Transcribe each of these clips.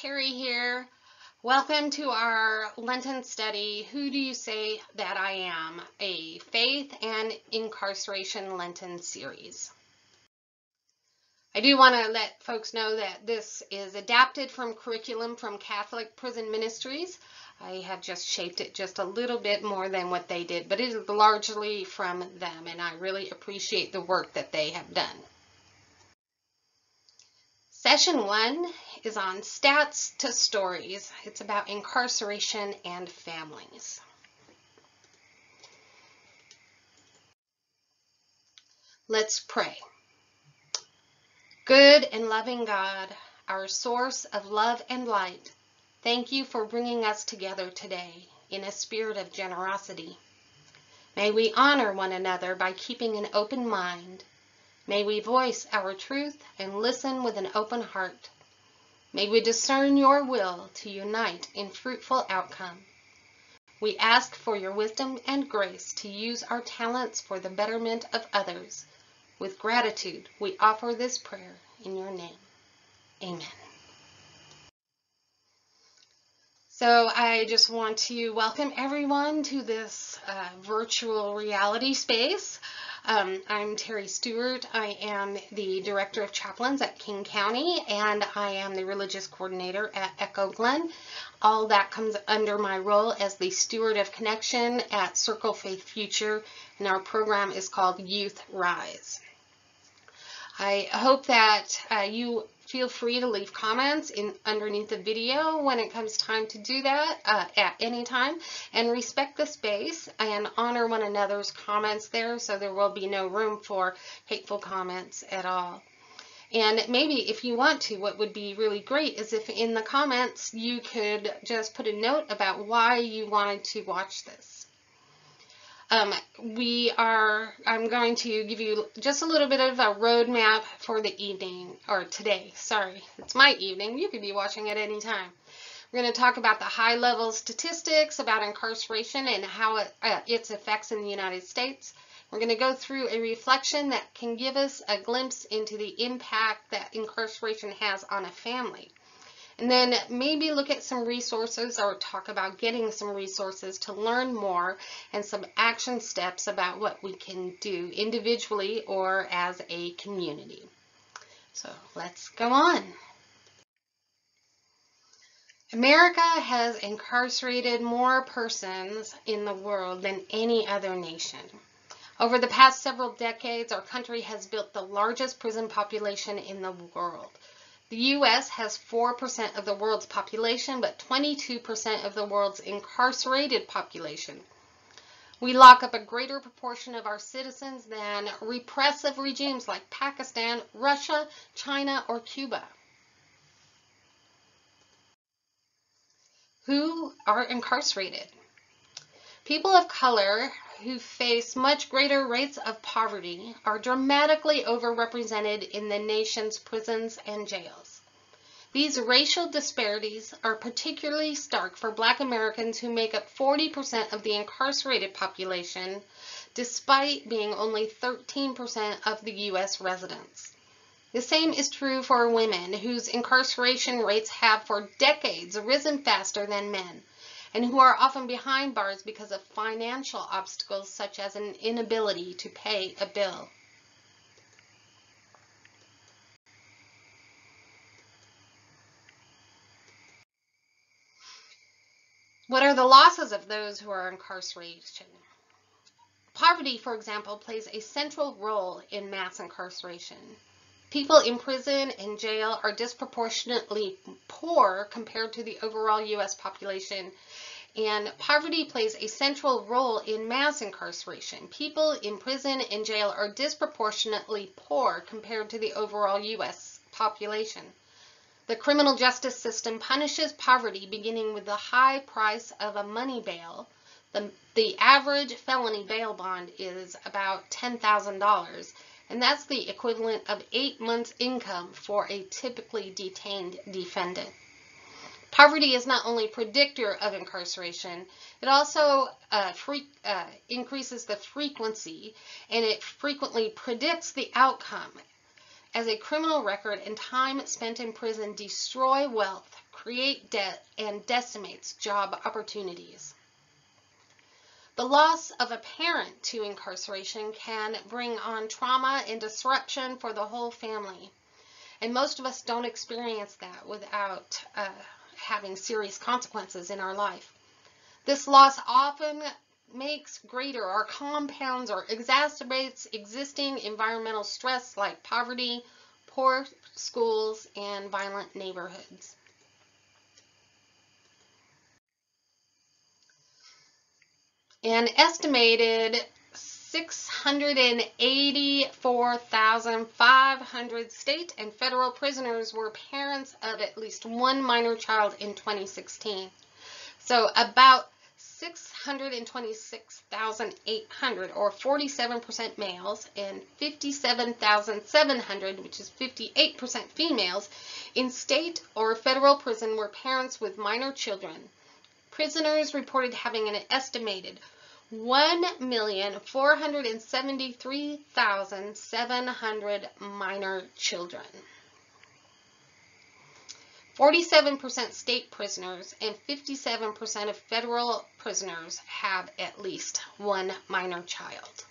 Terry here. Welcome to our Lenten study, Who Do You Say That I Am? A Faith and Incarceration Lenten series. I do want to let folks know that this is adapted from curriculum from Catholic Prison Ministries. I have just shaped it just a little bit more than what they did, but it is largely from them, and I really appreciate the work that they have done. Session one is on stats to stories. It's about incarceration and families. Let's pray. Good and loving God, our source of love and light, thank you for bringing us together today in a spirit of generosity. May we honor one another by keeping an open mind. May we voice our truth and listen with an open heart. May we discern your will to unite in fruitful outcome. We ask for your wisdom and grace to use our talents for the betterment of others. With gratitude, we offer this prayer in your name. Amen. So I just want to welcome everyone to this uh, virtual reality space. Um, I'm Terry Stewart. I am the Director of Chaplains at King County, and I am the Religious Coordinator at Echo Glen. All that comes under my role as the Steward of Connection at Circle Faith Future, and our program is called Youth Rise. I hope that uh, you feel free to leave comments in underneath the video when it comes time to do that uh, at any time and respect the space and honor one another's comments there so there will be no room for hateful comments at all. And maybe if you want to, what would be really great is if in the comments you could just put a note about why you wanted to watch this. Um, we are, I'm going to give you just a little bit of a roadmap for the evening, or today, sorry, it's my evening, you could be watching at any time. We're going to talk about the high level statistics about incarceration and how it, uh, its effects in the United States. We're going to go through a reflection that can give us a glimpse into the impact that incarceration has on a family. And then maybe look at some resources or talk about getting some resources to learn more and some action steps about what we can do individually or as a community. So let's go on. America has incarcerated more persons in the world than any other nation. Over the past several decades, our country has built the largest prison population in the world. The U.S. has 4% of the world's population, but 22% of the world's incarcerated population. We lock up a greater proportion of our citizens than repressive regimes like Pakistan, Russia, China, or Cuba. Who are incarcerated? People of color who face much greater rates of poverty are dramatically overrepresented in the nation's prisons and jails. These racial disparities are particularly stark for black Americans who make up 40% of the incarcerated population, despite being only 13% of the U.S. residents. The same is true for women, whose incarceration rates have for decades risen faster than men, and who are often behind bars because of financial obstacles such as an inability to pay a bill. What are the losses of those who are incarcerated? Poverty, for example, plays a central role in mass incarceration. People in prison and jail are disproportionately poor compared to the overall U.S. population, and poverty plays a central role in mass incarceration. People in prison and jail are disproportionately poor compared to the overall U.S. population. The criminal justice system punishes poverty beginning with the high price of a money bail. The, the average felony bail bond is about $10,000 and that's the equivalent of eight months income for a typically detained defendant. Poverty is not only a predictor of incarceration, it also uh, uh, increases the frequency and it frequently predicts the outcome. as a criminal record and time spent in prison destroy wealth, create debt, and decimates job opportunities. The loss of a parent to incarceration can bring on trauma and disruption for the whole family. And most of us don't experience that without uh, having serious consequences in our life. This loss often makes greater or compounds or exacerbates existing environmental stress like poverty, poor schools, and violent neighborhoods. An estimated 684,500 state and federal prisoners were parents of at least one minor child in 2016. So about 626,800 or 47% males and 57,700 which is 58% females in state or federal prison were parents with minor children. Prisoners reported having an estimated 1,473,700 minor children. 47% state prisoners and 57% of federal prisoners have at least one minor child.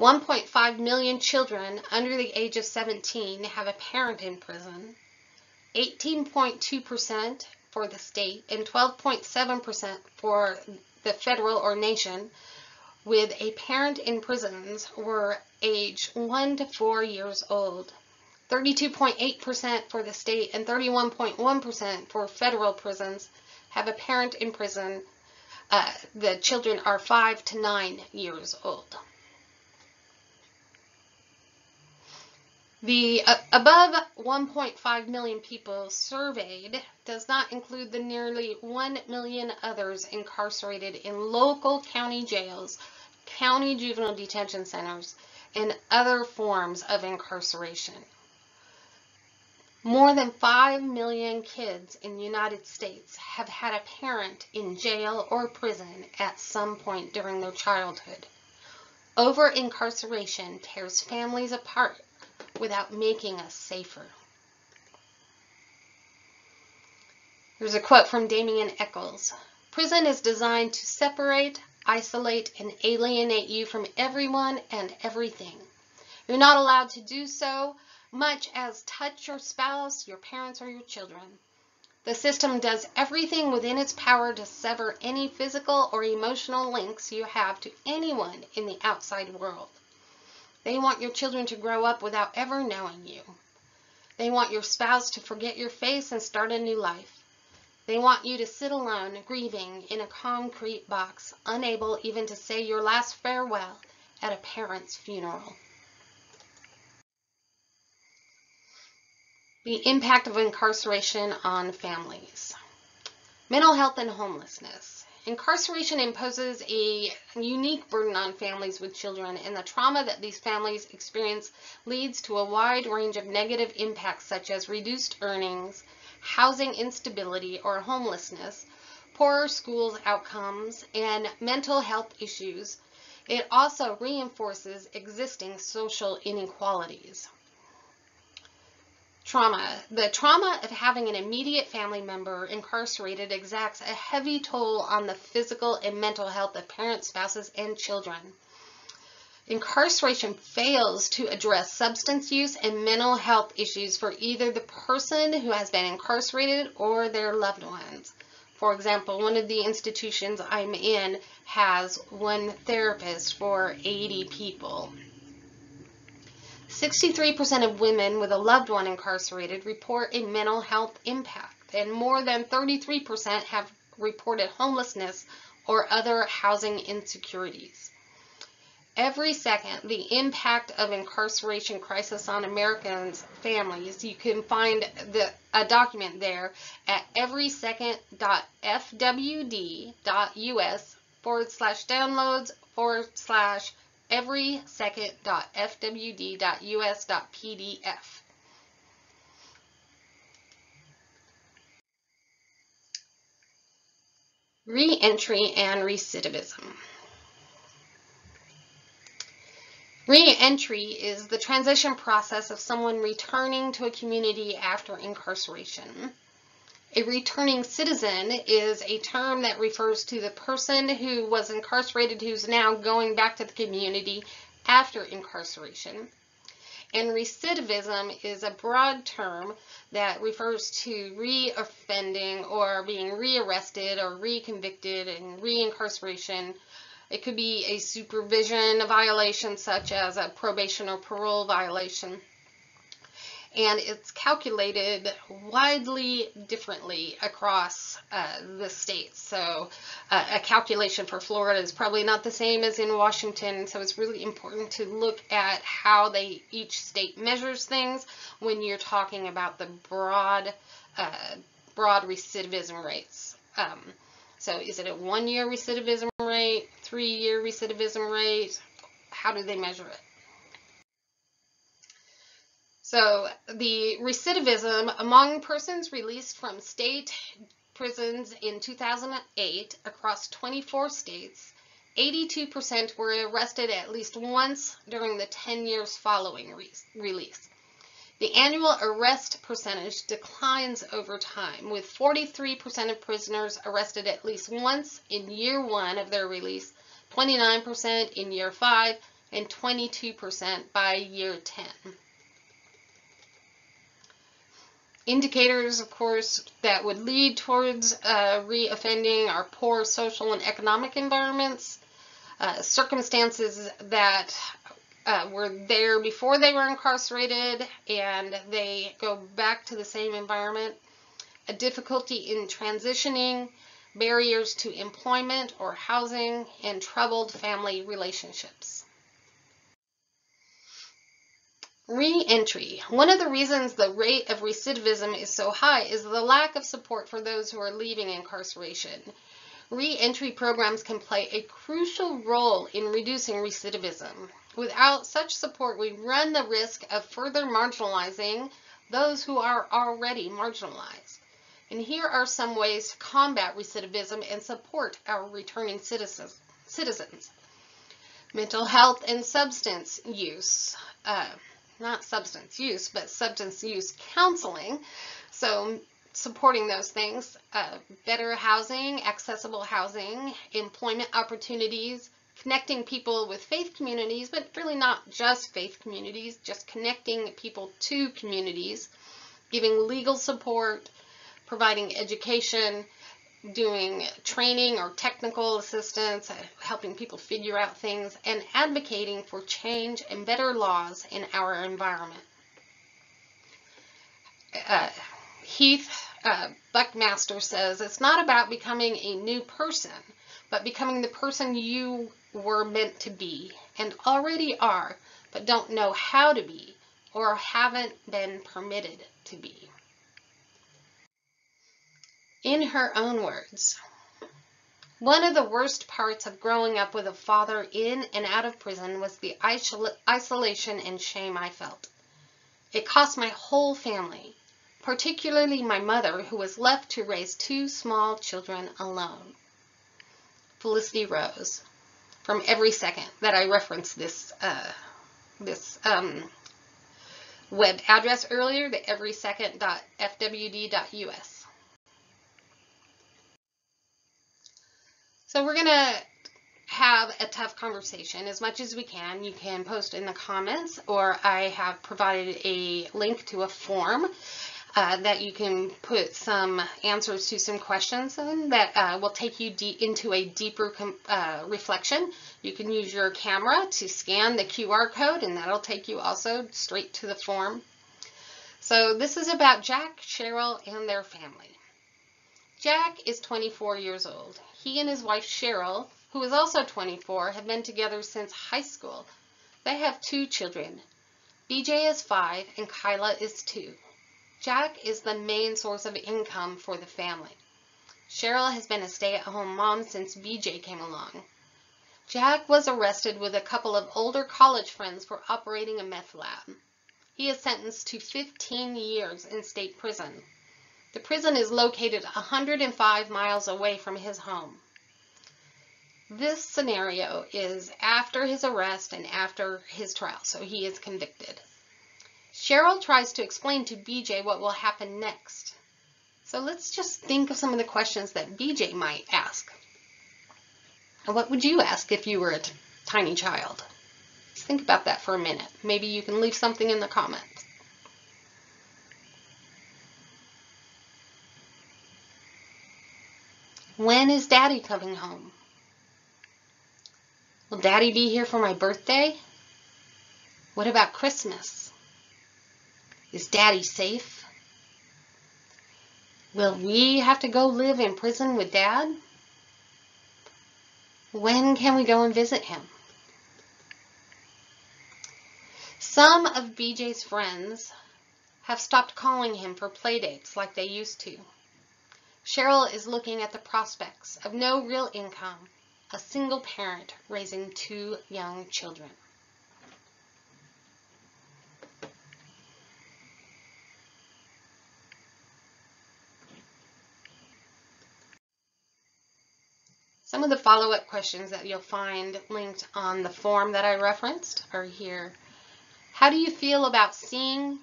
One point five million children under the age of 17 have a parent in prison. 18.2% for the state and 12.7% for the federal or nation with a parent in prisons were age 1 to 4 years old. 32.8% for the state and 31.1% for federal prisons have a parent in prison. Uh, the children are 5 to 9 years old. The uh, above 1.5 million people surveyed does not include the nearly 1 million others incarcerated in local county jails, county juvenile detention centers, and other forms of incarceration. More than 5 million kids in the United States have had a parent in jail or prison at some point during their childhood. Over incarceration tears families apart without making us safer. Here's a quote from Damien Echols. Prison is designed to separate, isolate, and alienate you from everyone and everything. You're not allowed to do so much as touch your spouse, your parents, or your children. The system does everything within its power to sever any physical or emotional links you have to anyone in the outside world. They want your children to grow up without ever knowing you. They want your spouse to forget your face and start a new life. They want you to sit alone, grieving in a concrete box, unable even to say your last farewell at a parent's funeral. The impact of incarceration on families. Mental health and homelessness. Incarceration imposes a unique burden on families with children, and the trauma that these families experience leads to a wide range of negative impacts such as reduced earnings, housing instability or homelessness, poorer schools outcomes, and mental health issues. It also reinforces existing social inequalities. Trauma. The trauma of having an immediate family member incarcerated exacts a heavy toll on the physical and mental health of parents, spouses, and children. Incarceration fails to address substance use and mental health issues for either the person who has been incarcerated or their loved ones. For example, one of the institutions I'm in has one therapist for 80 people. 63% of women with a loved one incarcerated report a mental health impact, and more than 33% have reported homelessness or other housing insecurities. Every second, the impact of incarceration crisis on Americans' families, you can find the, a document there at everysecond.fwd.us forward slash downloads forward slash every second.fwd.us.pdf. Reentry and recidivism. Re-entry is the transition process of someone returning to a community after incarceration. A returning citizen is a term that refers to the person who was incarcerated who's now going back to the community after incarceration. And recidivism is a broad term that refers to re-offending or being rearrested or re-convicted and re-incarceration it could be a supervision violation such as a probation or parole violation. And it's calculated widely differently across uh, the states. So uh, a calculation for Florida is probably not the same as in Washington. So it's really important to look at how they each state measures things when you're talking about the broad, uh, broad recidivism rates. Um, so is it a one-year recidivism rate, three-year recidivism rate? How do they measure it? So the recidivism among persons released from state prisons in 2008 across 24 states, 82% were arrested at least once during the 10 years following re release. The annual arrest percentage declines over time, with 43% of prisoners arrested at least once in year one of their release, 29% in year five, and 22% by year 10. Indicators, of course, that would lead towards uh, reoffending are poor social and economic environments, uh, circumstances that uh, were there before they were incarcerated and they go back to the same environment. A difficulty in transitioning, barriers to employment or housing, and troubled family relationships. Re-entry. One of the reasons the rate of recidivism is so high is the lack of support for those who are leaving incarceration. Re-entry programs can play a crucial role in reducing recidivism. Without such support, we run the risk of further marginalizing those who are already marginalized. And here are some ways to combat recidivism and support our returning citizens. Mental health and substance use. Uh, not substance use, but substance use counseling. So supporting those things, uh, better housing, accessible housing, employment opportunities, connecting people with faith communities, but really not just faith communities, just connecting people to communities, giving legal support, providing education, doing training or technical assistance, uh, helping people figure out things, and advocating for change and better laws in our environment. Uh, Heath uh, Buckmaster says, it's not about becoming a new person, but becoming the person you were meant to be and already are, but don't know how to be or haven't been permitted to be. In her own words, one of the worst parts of growing up with a father in and out of prison was the isolation and shame I felt. It cost my whole family, particularly my mother, who was left to raise two small children alone. Felicity Rose from every second that I referenced this uh, this um, web address earlier, the everysecond.fwd.us. So we're going to have a tough conversation as much as we can. You can post in the comments or I have provided a link to a form uh, that you can put some answers to some questions in that uh, will take you into a deeper uh, reflection. You can use your camera to scan the QR code and that'll take you also straight to the form. So this is about Jack, Cheryl, and their family. Jack is 24 years old. He and his wife Cheryl, who is also 24, have been together since high school. They have two children. BJ is five and Kyla is two. Jack is the main source of income for the family. Cheryl has been a stay-at-home mom since BJ came along. Jack was arrested with a couple of older college friends for operating a meth lab. He is sentenced to 15 years in state prison. The prison is located 105 miles away from his home. This scenario is after his arrest and after his trial, so he is convicted. Cheryl tries to explain to BJ what will happen next. So let's just think of some of the questions that BJ might ask. What would you ask if you were a tiny child? Think about that for a minute. Maybe you can leave something in the comments. When is Daddy coming home? Will Daddy be here for my birthday? What about Christmas? Is Daddy safe? Will we have to go live in prison with Dad? When can we go and visit him? Some of BJ's friends have stopped calling him for playdates like they used to. Cheryl is looking at the prospects of no real income a single parent raising two young children. Some of the follow-up questions that you'll find linked on the form that I referenced are here. How do you feel about seeing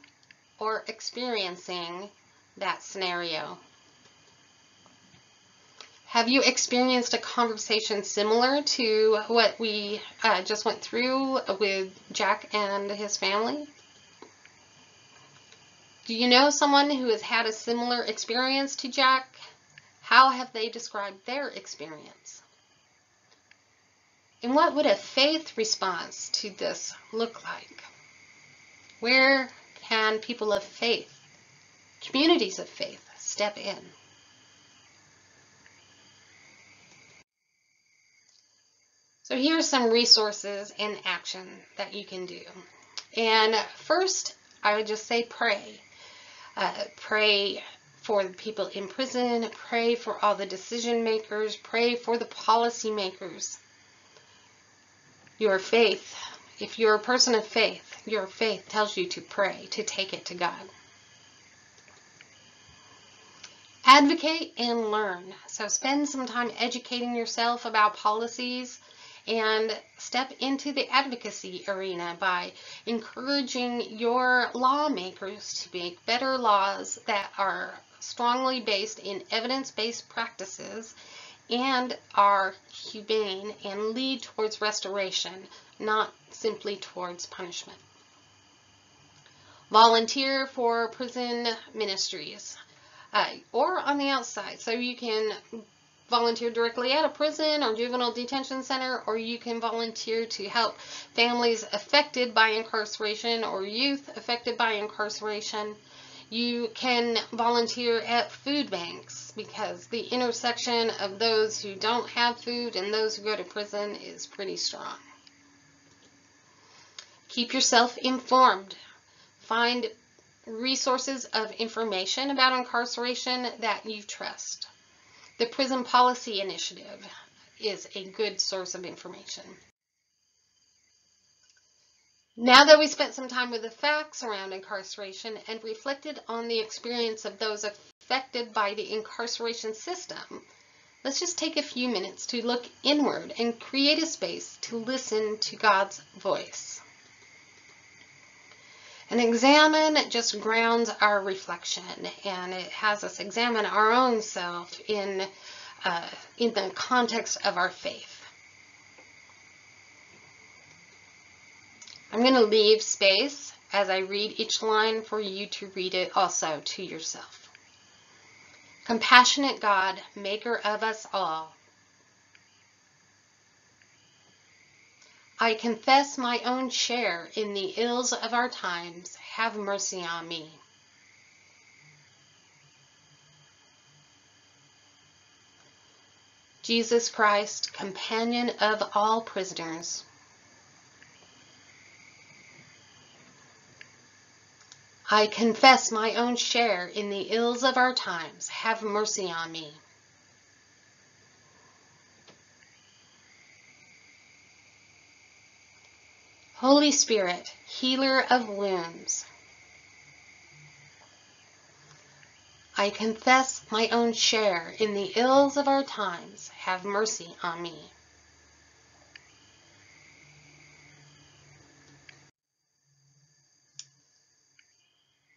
or experiencing that scenario? Have you experienced a conversation similar to what we uh, just went through with Jack and his family? Do you know someone who has had a similar experience to Jack? How have they described their experience? And what would a faith response to this look like? Where can people of faith, communities of faith, step in? So here are some resources in action that you can do. And first, I would just say pray. Uh, pray for the people in prison, pray for all the decision makers, pray for the policy makers. Your faith, if you're a person of faith, your faith tells you to pray, to take it to God. Advocate and learn. So spend some time educating yourself about policies, and step into the advocacy arena by encouraging your lawmakers to make better laws that are strongly based in evidence-based practices and are humane and lead towards restoration, not simply towards punishment. Volunteer for prison ministries uh, or on the outside. So you can volunteer directly at a prison or juvenile detention center, or you can volunteer to help families affected by incarceration or youth affected by incarceration. You can volunteer at food banks because the intersection of those who don't have food and those who go to prison is pretty strong. Keep yourself informed. Find resources of information about incarceration that you trust. The Prison Policy Initiative is a good source of information. Now that we spent some time with the facts around incarceration and reflected on the experience of those affected by the incarceration system, let's just take a few minutes to look inward and create a space to listen to God's voice. An examen just grounds our reflection and it has us examine our own self in, uh, in the context of our faith. I'm going to leave space as I read each line for you to read it also to yourself. Compassionate God, maker of us all, I confess my own share in the ills of our times. Have mercy on me. Jesus Christ, companion of all prisoners, I confess my own share in the ills of our times. Have mercy on me. Holy Spirit, healer of wounds, I confess my own share in the ills of our times. Have mercy on me.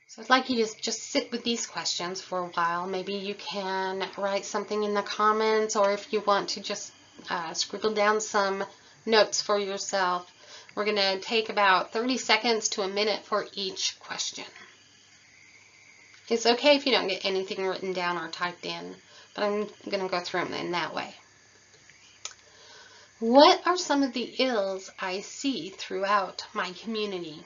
So I'd like you to just sit with these questions for a while. Maybe you can write something in the comments or if you want to just uh, scribble down some notes for yourself we're going to take about 30 seconds to a minute for each question. It's okay if you don't get anything written down or typed in, but I'm going to go through them in that way. What are some of the ills I see throughout my community?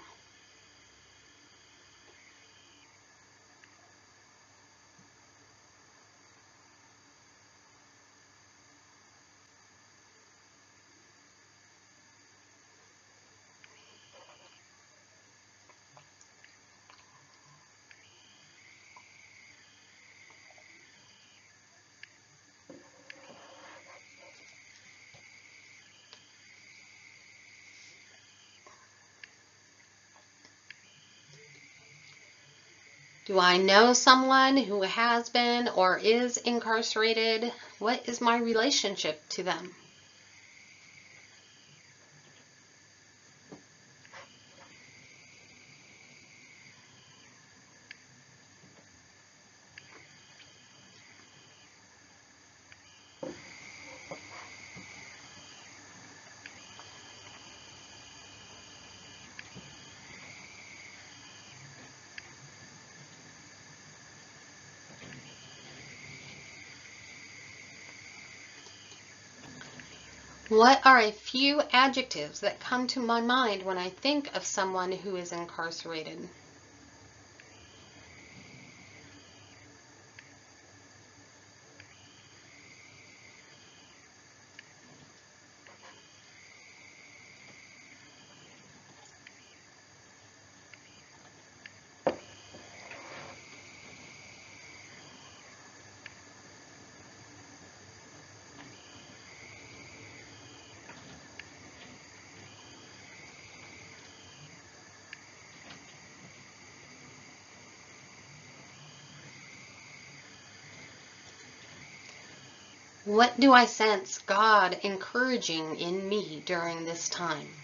Do I know someone who has been or is incarcerated? What is my relationship to them? What are a few adjectives that come to my mind when I think of someone who is incarcerated? What do I sense God encouraging in me during this time?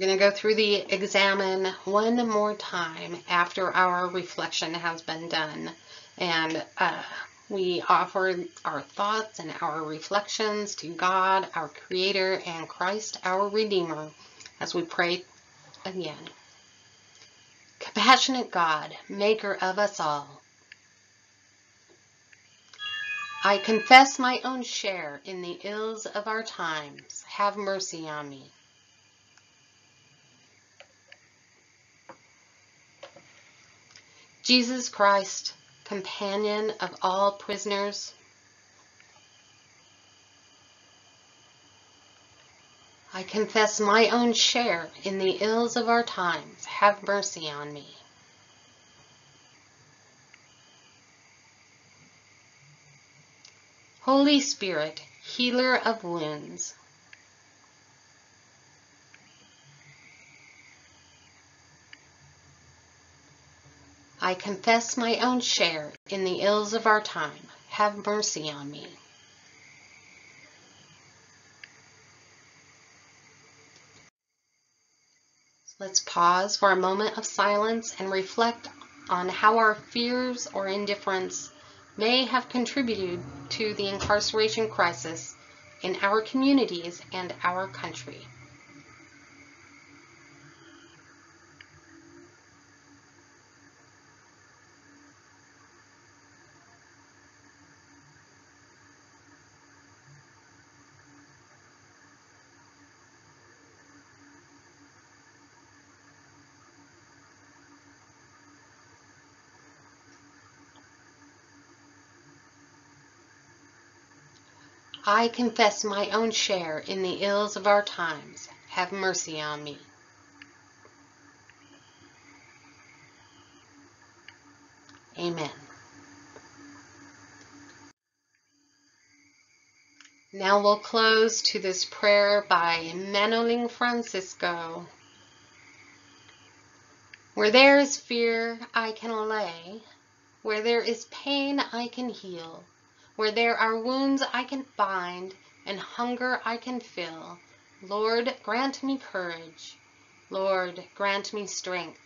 Going to go through the examen one more time after our reflection has been done. And uh, we offer our thoughts and our reflections to God, our Creator, and Christ, our Redeemer, as we pray again. Compassionate God, Maker of us all, I confess my own share in the ills of our times. Have mercy on me. Jesus Christ, companion of all prisoners, I confess my own share in the ills of our times. Have mercy on me. Holy Spirit, healer of wounds, I confess my own share in the ills of our time. Have mercy on me. Let's pause for a moment of silence and reflect on how our fears or indifference may have contributed to the incarceration crisis in our communities and our country. I confess my own share in the ills of our times. Have mercy on me. Amen. Now we'll close to this prayer by Manoling Francisco. Where there is fear, I can allay. Where there is pain, I can heal. Where there are wounds, I can bind, and hunger I can fill. Lord, grant me courage. Lord, grant me strength.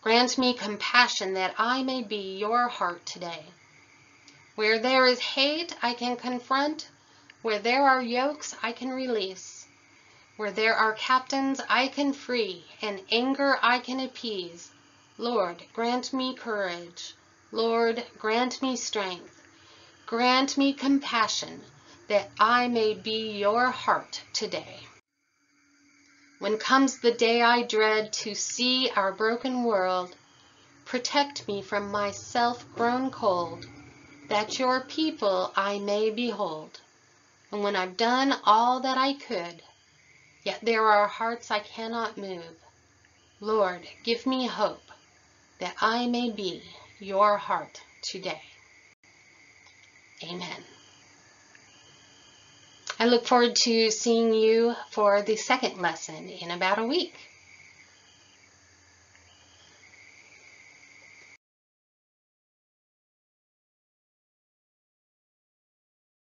Grant me compassion that I may be your heart today. Where there is hate, I can confront. Where there are yokes, I can release. Where there are captains, I can free, and anger I can appease. Lord, grant me courage. Lord, grant me strength. Grant me compassion, that I may be your heart today. When comes the day I dread to see our broken world, protect me from myself grown cold, that your people I may behold. And when I've done all that I could, yet there are hearts I cannot move, Lord, give me hope that I may be your heart today. Amen. I look forward to seeing you for the second lesson in about a week.